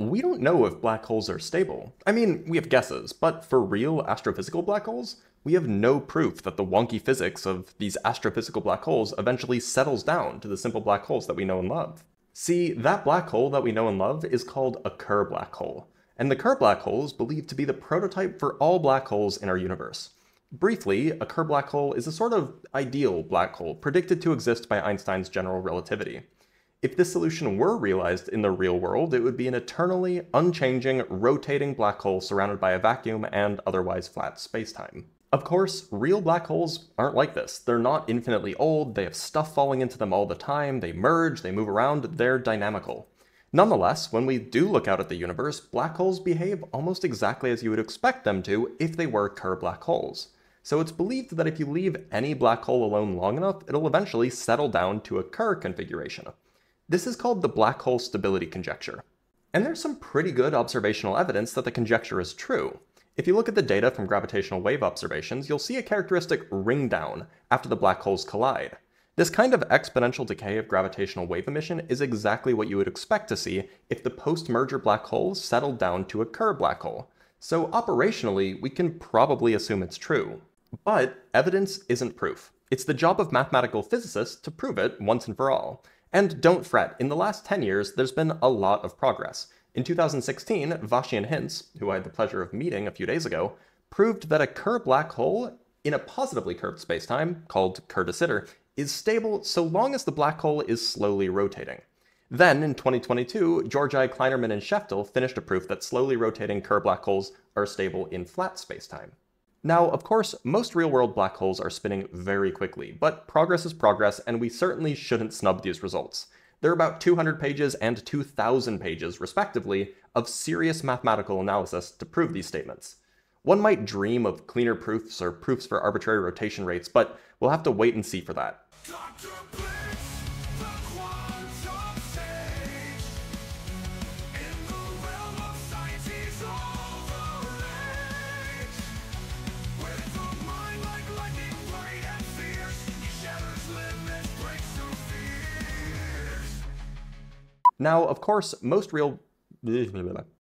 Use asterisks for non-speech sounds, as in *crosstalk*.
we don't know if black holes are stable. I mean, we have guesses, but for real astrophysical black holes, we have no proof that the wonky physics of these astrophysical black holes eventually settles down to the simple black holes that we know and love. See, that black hole that we know and love is called a Kerr black hole, and the Kerr black hole is believed to be the prototype for all black holes in our universe. Briefly, a Kerr black hole is a sort of ideal black hole predicted to exist by Einstein's general relativity. If this solution were realized in the real world, it would be an eternally unchanging, rotating black hole surrounded by a vacuum and otherwise flat spacetime. Of course, real black holes aren't like this. They're not infinitely old, they have stuff falling into them all the time, they merge, they move around, they're dynamical. Nonetheless, when we do look out at the universe, black holes behave almost exactly as you would expect them to if they were Kerr black holes. So it's believed that if you leave any black hole alone long enough, it'll eventually settle down to a Kerr configuration. This is called the black hole stability conjecture. And there's some pretty good observational evidence that the conjecture is true. If you look at the data from gravitational wave observations, you'll see a characteristic ring down after the black holes collide. This kind of exponential decay of gravitational wave emission is exactly what you would expect to see if the post-merger black holes settled down to a Kerr black hole. So operationally, we can probably assume it's true. But evidence isn't proof. It's the job of mathematical physicists to prove it once and for all. And don't fret, in the last 10 years, there's been a lot of progress. In 2016, Vasy and Hintz, who I had the pleasure of meeting a few days ago, proved that a Kerr black hole in a positively curved spacetime, called Kerr de Sitter, is stable so long as the black hole is slowly rotating. Then, in 2022, Giorgi, Klainerman, and Szeftel finished a proof that slowly rotating Kerr black holes are stable in flat spacetime. Now, of course, most real-world black holes are spinning very quickly, but progress is progress, and we certainly shouldn't snub these results. There are about 200 pages and 2,000 pages, respectively, of serious mathematical analysis to prove these statements. One might dream of cleaner proofs or proofs for arbitrary rotation rates, but we'll have to wait and see for that. Now, of course, most real *laughs*